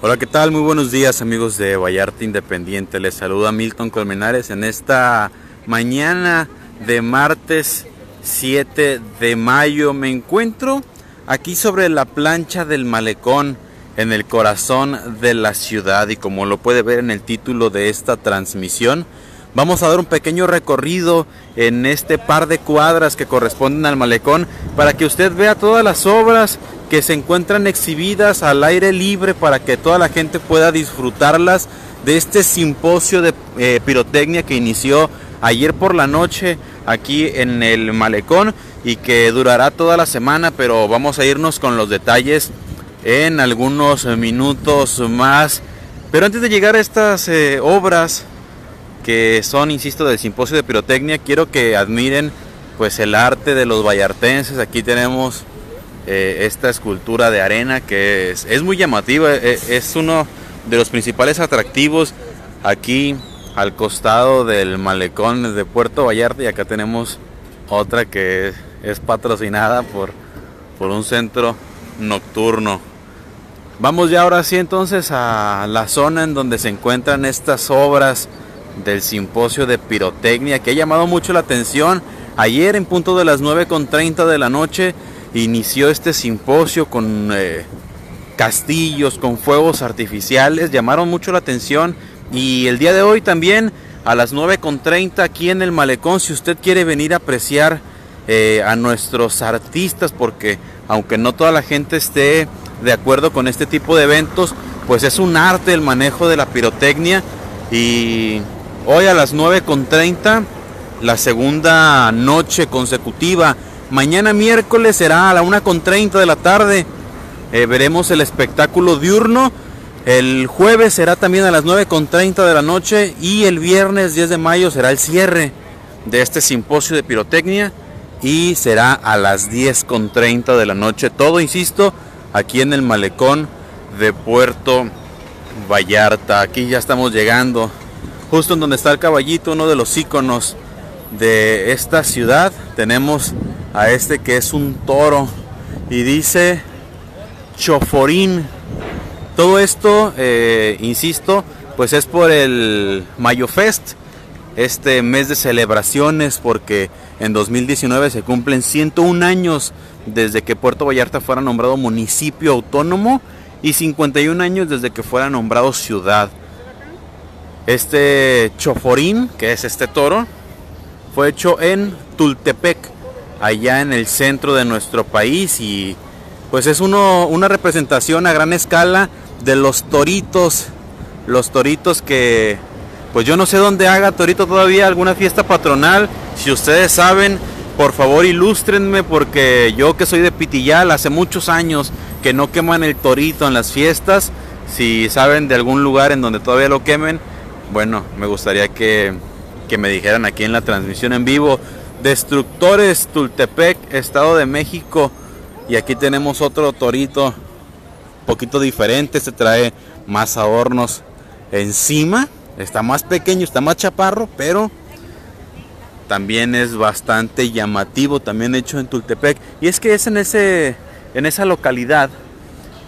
Hola, ¿qué tal? Muy buenos días amigos de Vallarta Independiente. Les saluda Milton Colmenares en esta mañana de martes 7 de mayo. Me encuentro aquí sobre la plancha del malecón en el corazón de la ciudad y como lo puede ver en el título de esta transmisión, vamos a dar un pequeño recorrido en este par de cuadras que corresponden al malecón para que usted vea todas las obras que se encuentran exhibidas al aire libre para que toda la gente pueda disfrutarlas de este simposio de eh, pirotecnia que inició ayer por la noche aquí en el malecón y que durará toda la semana, pero vamos a irnos con los detalles en algunos minutos más. Pero antes de llegar a estas eh, obras que son, insisto, del simposio de pirotecnia, quiero que admiren pues el arte de los vallartenses. Aquí tenemos eh, esta escultura de arena que es, muy llamativa, es, eh, es, uno de los principales atractivos aquí al costado del malecón de Puerto Vallarta y acá tenemos otra que es, es patrocinada por, por un centro nocturno. Vamos ya ahora sí entonces a la zona en donde se encuentran estas obras del simposio de pirotecnia que ha llamado mucho la atención. Ayer en punto de las 9.30 de la noche inició este simposio con eh, castillos, con fuegos artificiales, llamaron mucho la atención y el día de hoy también a las 9.30 aquí en el malecón, si usted quiere venir a apreciar eh, a nuestros artistas, porque aunque no toda la gente esté de acuerdo con este tipo de eventos, pues es un arte el manejo de la pirotecnia y hoy a las 9.30 la segunda noche consecutiva Mañana miércoles será a la 1.30 de la tarde. Eh, veremos el espectáculo diurno. El jueves será también a las 9.30 de la noche. Y el viernes 10 de mayo será el cierre de este simposio de pirotecnia. Y será a las 10.30 de la noche. Todo, insisto, aquí en el malecón de Puerto Vallarta. Aquí ya estamos llegando. Justo en donde está el caballito, uno de los iconos de esta ciudad. Tenemos a este que es un toro y dice choforín. Todo esto, eh, insisto, pues es por el Mayo Fest, este mes de celebraciones, porque en 2019 se cumplen 101 años desde que Puerto Vallarta fuera nombrado municipio autónomo y 51 años desde que fuera nombrado ciudad. Este choforín, que es este toro, fue hecho en Tultepec, allá en el centro de nuestro país y pues es uno, una representación a gran escala de los toritos, los toritos que pues yo no sé dónde haga torito todavía alguna fiesta patronal, si ustedes saben, por favor ilústrenme porque yo que soy de Pitillal hace muchos años que no queman el torito en las fiestas, si saben de algún lugar en donde todavía lo quemen, bueno, me gustaría que, que me dijeran aquí en la transmisión en vivo Destructores Tultepec, Estado de México. Y aquí tenemos otro torito, poquito diferente, se trae más adornos encima. Está más pequeño, está más chaparro, pero también es bastante llamativo, también hecho en Tultepec. Y es que es en, ese, en esa localidad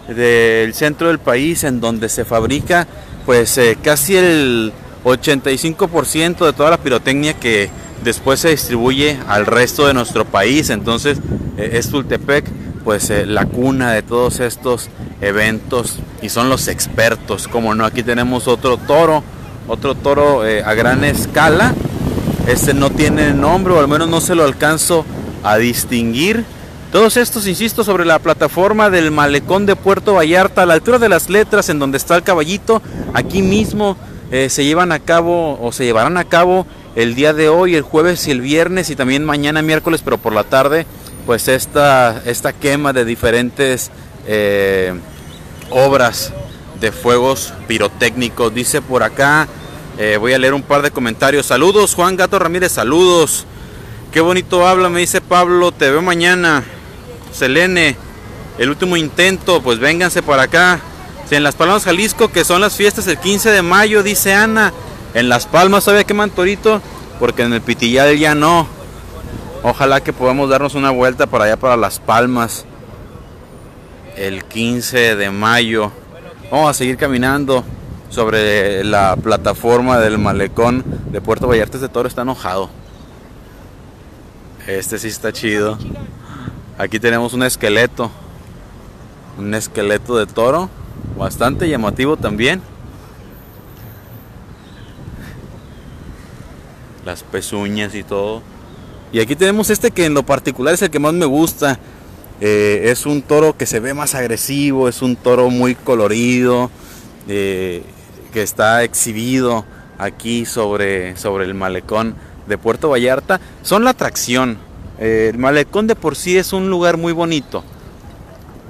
del centro del país en donde se fabrica pues eh, casi el 85% de toda la pirotecnia que después se distribuye al resto de nuestro país. Entonces eh, es Tultepec pues eh, la cuna de todos estos eventos y son los expertos. Como no, aquí tenemos otro toro, otro toro eh, a gran escala. Este no tiene nombre o al menos no se lo alcanzo a distinguir. Todos estos, insisto, sobre la plataforma del malecón de Puerto Vallarta, a la altura de las letras en donde está el caballito, aquí mismo se llevan a cabo o se llevarán a cabo el día de hoy, el jueves y el viernes y también mañana miércoles, pero por la tarde, pues esta, esta quema de diferentes eh, obras de fuegos pirotécnicos. Dice por acá, eh, voy a leer un par de comentarios. Saludos, Juan Gato Ramírez, saludos. Qué bonito habla, me dice Pablo, te veo mañana. Selene, el último intento, pues vénganse para acá. En Las Palmas, Jalisco, que son las fiestas el 15 de mayo, dice Ana. En Las Palmas todavía queman torito, porque en el Pitillal ya no. Ojalá que podamos darnos una vuelta para allá, para Las Palmas, el 15 de mayo. Vamos a seguir caminando sobre la plataforma del malecón de Puerto Vallarta. Este toro está enojado. Este sí está chido. Aquí tenemos un esqueleto. Un esqueleto de toro. Bastante llamativo también. Las pezuñas y todo. Y aquí tenemos este que en lo particular es el que más me gusta. Eh, es un toro que se ve más agresivo, es un toro muy colorido, eh, que está exhibido aquí sobre, sobre el malecón de Puerto Vallarta. Son la atracción. Eh, el malecón de por sí es un lugar muy bonito,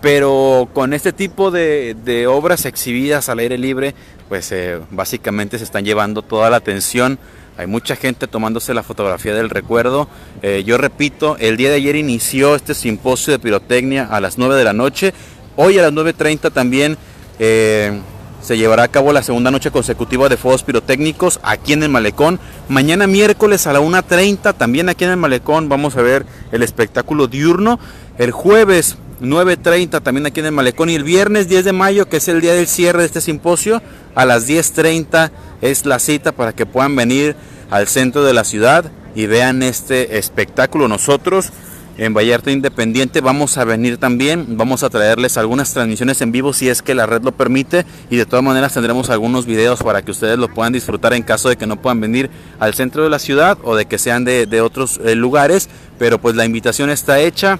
pero con este tipo de, de obras exhibidas al aire libre, pues básicamente se están llevando toda la atención hay mucha gente tomándose la fotografía del recuerdo. Eh, yo repito, el día de ayer inició este simposio de pirotecnia a las 9 de la noche. Hoy a las 9.30 también eh, se llevará a cabo la segunda noche consecutiva de fuegos pirotécnicos aquí en el Malecón. Mañana miércoles a la 1.30 también aquí en el Malecón vamos a ver el espectáculo diurno. El jueves 9.30 también aquí en el Malecón. Y el viernes 10 de mayo, que es el día del cierre de este simposio, a las 10.30 es la cita para que puedan venir al centro de la ciudad y vean este espectáculo. Nosotros en Vallarta Independiente vamos a venir también, vamos a traerles algunas transmisiones en vivo si es que la red lo permite. Y de todas maneras tendremos algunos videos para que ustedes lo puedan disfrutar en caso de que no puedan venir al centro de la ciudad o de que sean de, otros eh, lugares, pero pues la invitación está hecha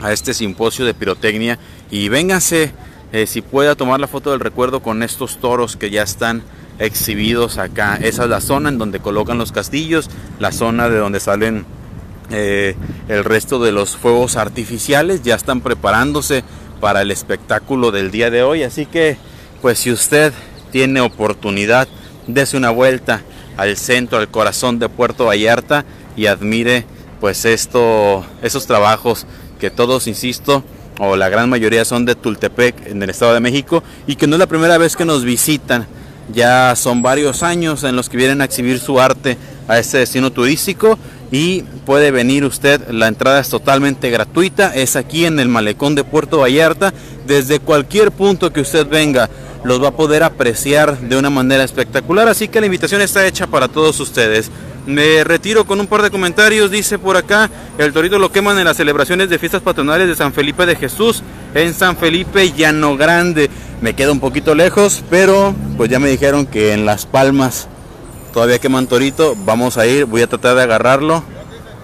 a este simposio de pirotecnia y vénganse eh, si pueda tomar la foto del recuerdo con estos toros que ya están exhibidos acá. Esa es la zona en donde colocan los castillos, la zona de donde salen eh, el resto de los fuegos artificiales. Ya están preparándose para el espectáculo del día de hoy. Así que, pues si usted tiene oportunidad, dese una vuelta al centro, al corazón de Puerto Vallarta y admire pues esto, esos trabajos que todos, insisto, o la gran mayoría son de Tultepec, en el Estado de México, y que no es la primera vez que nos visitan. Ya son varios años en los que vienen a exhibir su arte a este destino turístico y puede venir usted, la entrada es totalmente gratuita, es aquí en el malecón de Puerto Vallarta, desde cualquier punto que usted venga los va a poder apreciar de una manera espectacular, así que la invitación está hecha para todos ustedes. Me retiro con un par de comentarios. Dice por acá, el torito lo queman en las celebraciones de fiestas patronales de San Felipe de Jesús en San Felipe Llano Grande. Me queda un poquito lejos, pero pues ya me dijeron que en Las Palmas todavía queman torito. Vamos a ir, voy a tratar de agarrarlo.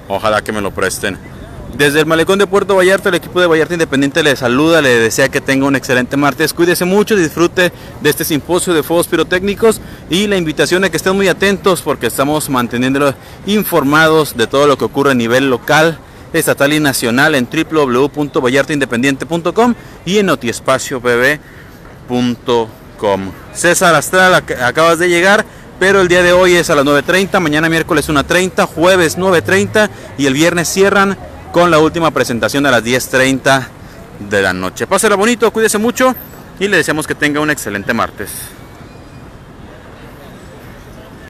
Ojalá que me lo presten. Desde el malecón de Puerto Vallarta, el equipo de Vallarta Independiente le saluda, le desea que tenga un excelente martes. Cuídese mucho, disfrute de este simposio de fuegos pirotécnicos y la invitación a que estén muy atentos porque estamos manteniéndolo informados de todo lo que ocurre a nivel local, estatal y nacional en www.vallartaindependiente.com y en notiespaciobv.com. César Astral, acabas de llegar pero el día de hoy es a las 9.30, mañana miércoles 1.30, jueves 9.30 y el viernes cierran con la última presentación a las 10.30 de la noche. Pásela bonito, cuídese mucho y le deseamos que tenga un excelente martes.